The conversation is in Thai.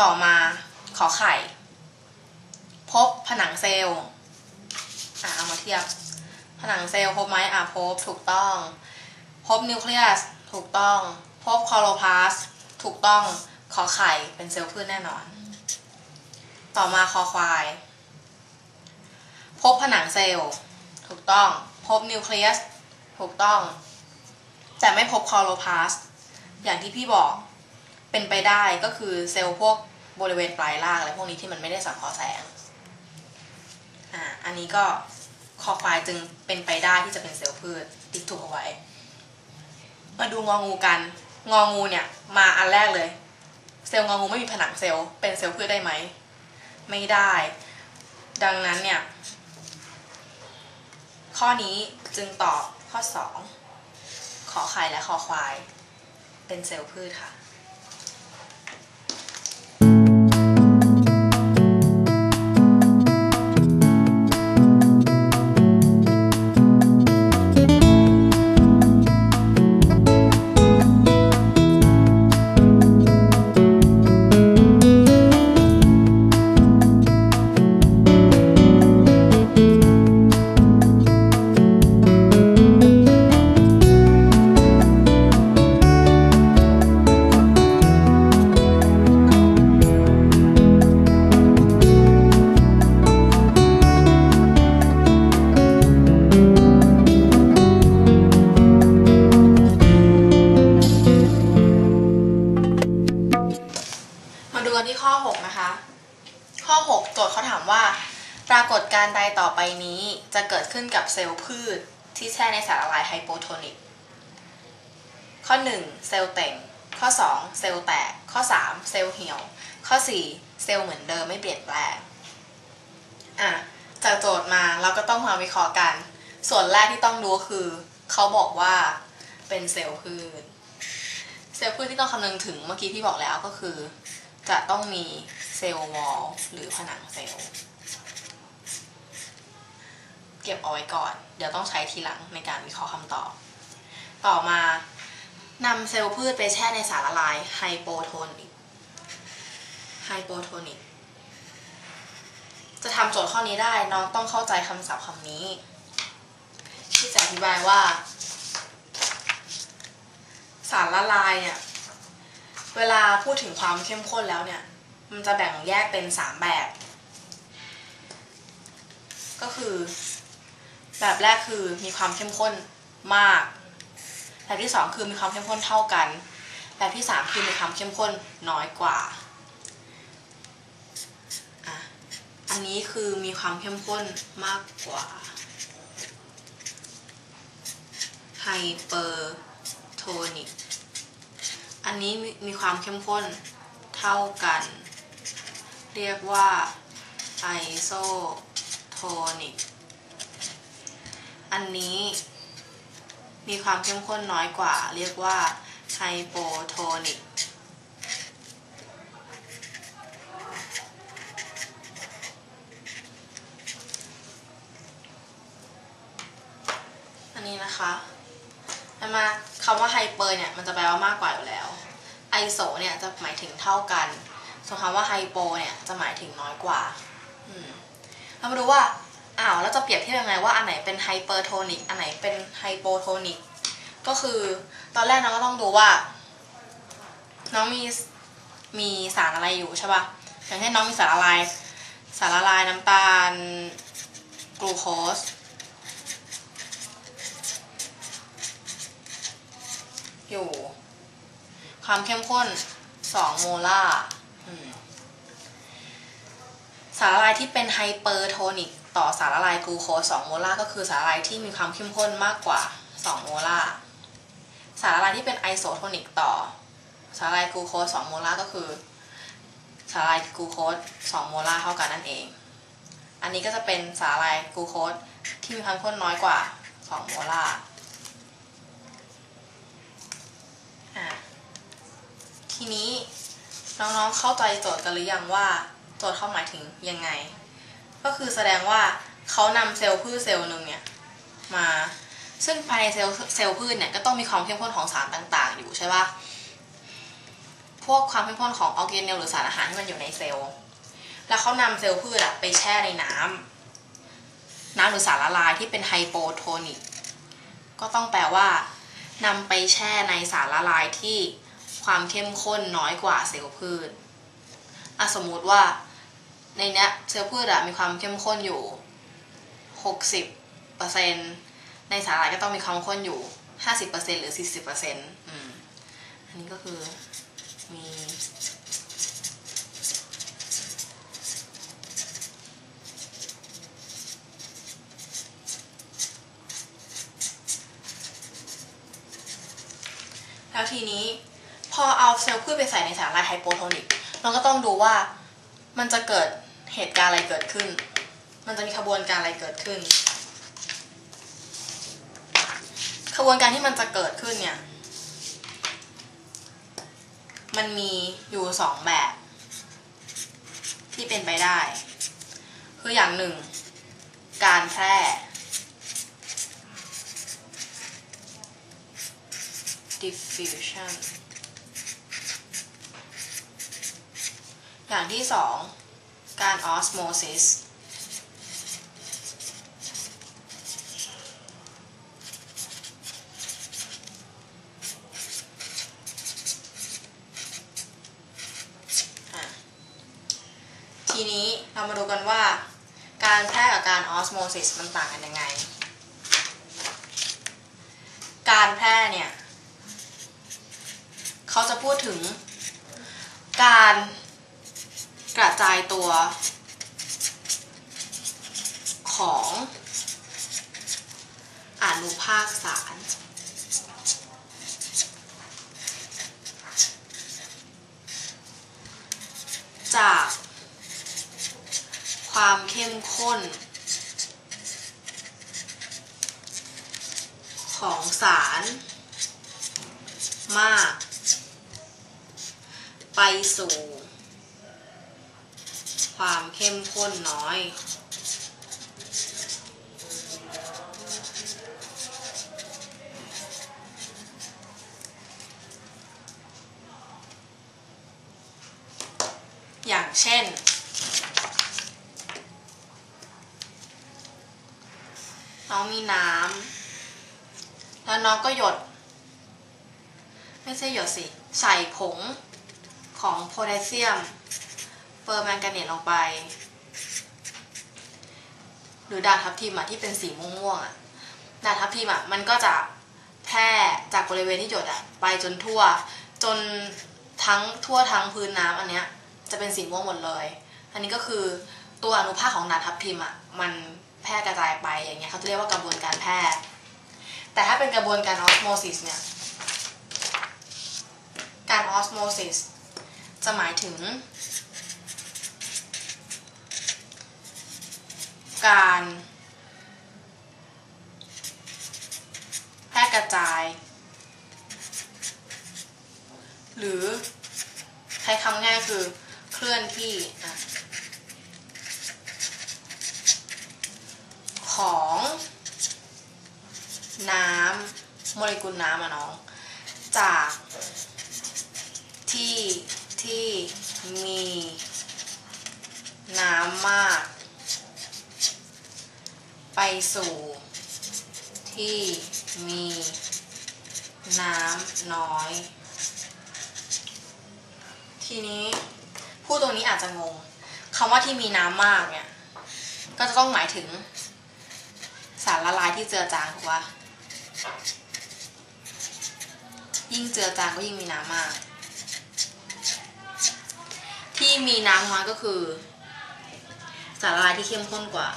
ต่อมาขอไข่ พบผนังเซลล์อะเอามาเทียบ ผนังเซลล์พบไหมอะพบถูกต้อง พบนิวเคลียสถูกต้อง พบคลอโรพลาสต์ถูกต้องขอไข่เป็นเซลล์พืชแน่นอน ต่อมาคอควาย พบผนังเซลล์ถูกต้อง พบนิวเคลียสถูกต้อง แต่ไม่พบคลอโรพลาสต์อย่างที่พี่บอก เป็นไปได้ก็คือเซลล์พวกบริเวณปลายล่างอะไรพวกนี้ที่มันไม่ได้สังเคราะห์แสงอ่าอันนี้ก็คอควายจึงเป็นไปได้ที่จะเป็นเซลล์พืชติ๊กถูกเอาไว้ มาดูงองูกัน งองูเนี่ยมาอันแรกเลย เซลล์งองูไม่มีผนังเซลล์เป็นเซลล์พืชได้ไหม ไม่ได้ ดังนั้นเนี่ย ข้อนี้จึงตอบข้อ 2 ขอไข่และคอควาย เป็นเซลล์พืชค่ะ ที่ข้อ 6 นะคะ ข้อ 6 โจทย์เขาถามว่า ปรากฏการใดต่อไปนี้จะเกิดขึ้นกับเซลล์พืชที่แช่ในสารละลายไฮโปโทนิก ข้อ 1 เซลล์เต่ง ข้อ 2 เซลล์แตก ข้อ 3 เซลล์เหี่ยว ข้อ 4 เซลล์เหมือนเดิมไม่เปลี่ยนแปลงอะจากโจทย์มาเราก็ต้องมาวิเคราะห์กัน ส่วนแรกที่ต้องรู้คือเขาบอกว่าเป็นเซลล์พืช เซลล์พืชที่ต้องคำนึงถึงเมื่อกี้พี่บอกแล้วก็คือ จะต้องมี cell wall หรือผนังเซลล์เก็บเอาไว้ก่อน เดี๋ยวต้องใช้ทีหลังในการวิเคราะห์คำตอบ ต่อมานำเซลล์พืชไปแช่ในสารละลาย hypotonic hypotonic จะทำโจทย์ข้อนี้ได้น้องต้องเข้าใจคำศัพท์คำนี้ ที่จะอธิบายว่า สารละลายเนี่ย เวลาพูดถึงความเข้มข้นแล้วเนี่ย มันจะแบ่งแยกเป็นสามแบบ ก็คือ แบบแรกคือมีความเข้มข้นมาก แบบที่สองคือมีความเข้มข้นเท่ากัน แบบที่สามคือมีความเข้มข้นน้อยกว่าอะอันนี้คือมีความเข้มข้นมากกว่าไฮเปอร์โทนิก อันนี้มีความเข้มข้นเท่ากัน เรียกว่าไอโซโทนิก อันนี้มีความเข้มข้นน้อยกว่า เรียกว่าไฮโปโทนิก อันนี้นะคะแล้วมาคำว่า hyper เนี่ย มันจะแปลว่ามากกว่าอยู่แล้ว iso เนี่ยจะหมายถึงเท่ากัน ส่วนคำว่า hypo เนี่ยจะหมายถึงน้อยกว่าเรามาดูว่าอ้าวแล้วจะเปรียบเทียบยังไงว่าอันไหนเป็น hypertonic อันไหนเป็น hypotonic ก็คือตอนแรกน้องก็ต้องดูว่า น้องมีมีสารอะไรอยู่ใช่ป่ะอย่างเช่นน้องมีสารละลาย สารละลายน้ำตาลกลูโคสอยู่ ความเข้มข้น 2 โมลาร์สารละลายที่เป็น hypertonic ต่อสารละลายกลูโคส2โมลาร์ก็คือสารละลายที่มีความเข้มข้นมากกว่า 2 โมลาร์สารละลายที่เป็น isotonic ต่อสารละลายกลูโคส2โมลาร์ก็คือ สารละลายกลูโคส2โมลาร์เท่ากันนั่นเอง อันนี้ก็จะเป็นสารละลายกลูโคสที่มีความเข้มข้นน้อยกว่า 2 โมลาร์ อะ ทีนี้น้องๆเข้าใจโจทย์กันหรือยังว่าโจทย์เขาหมายถึงยังไง ก็คือแสดงว่าเขานำเซลล์พืชเซลล์หนึ่งเนี่ยมาซึ่งภายในเซลล์เซลล์พืชเนี่ยก็ต้องมีความเข้มข้นของสารต่างๆ อยู่ใช่ปะพวกความเข้มข้นของออร์แกเนลหรือสารอาหารที่มันอยู่ในเซลล์ แล้วเขานำเซลล์พืชอะไปแช่ในน้ำน้ำหรือสารละลายที่เป็นไฮโปโทนิก ก็ต้องแปลว่านำไปแช่ในสารละลายที่ ความเข้มข้นน้อยกว่าเซลล์พืชอะสมมุติว่าในเนี้ยเซลล์พืชอะมีความเข้มข้นอยู่ 60เปอร์เซ็นในสารละลายก็ต้องมีความข้นอยู่ 50%หรือ 40%อืมอันนี้ก็คือมีแล้วทีนี้ พอเอาเซลล์พืชไปใส่ในสารละลายไฮโปโทนิกเราก็ต้องดูว่ามันจะเกิดเหตุการณ์อะไรเกิดขึ้น มันจะมีขบวนการอะไรเกิดขึ้น ขบวนการที่มันจะเกิดขึ้นเนี่ย มันมีอยู่สองแบบ ที่เป็นไปได้ คืออย่างหนึ่ง การแพร่ diffusion อย่างที่สองการ osmosis อะทีนี้เรามาดูกันว่า การแพร่กับการ osmosis มันต่างกันยังไง การแพร่เนี่ย เขาจะพูดถึงการ กระจายตัวของอนุภาคสาร จากความเข้มข้น ของสารมาก ไปสู่ ความเข้มข้นน้อย อย่างเช่น น้องมีน้ำแล้วน้องก็หยด ไม่ใช่หยดสิ ใส่ผงของโพแทสเซียม เปอร์แมงกาเนตลงไป หรือด่างทับทิมอะที่เป็นสีม่วงๆอะด่างทับทิมอะมันก็จะแพร่จากบริเวณที่หยดอะไปจนทั่ว จนทั้งทั่วทั้งพื้นน้ำอันเนี้ยจะเป็นสีม่วงหมดเลย อันนี้ก็คือตัวอนุภาคของด่างทับทิมอะมันแพร่กระจายไปอย่างเงี้ยเขาจะเรียกว่ากระบวนการแพร่แต่ถ้าเป็นกระบวนการออสโมซิสเนี่ย การออสโมซิสจะหมายถึง การแพร่กระจาย หรือใช้คำง่ายคือเคลื่อนที่ของน้ำโมเลกุลน้ำอะน้อง จากที่ที่มีน้ำมาก ไปสู่ที่มีน้ำน้อย ทีนี้พูดตรงนี้อาจจะงงคำว่าที่มีน้ำมากเนี่ยก็จะต้องหมายถึง สารละลายที่เจือจางถูกปะยิ่งเจือจางก็ยิ่งมีน้ำมาก ที่มีน้ำน้อยก็คือ สารละลายที่เข้มข้นกว่า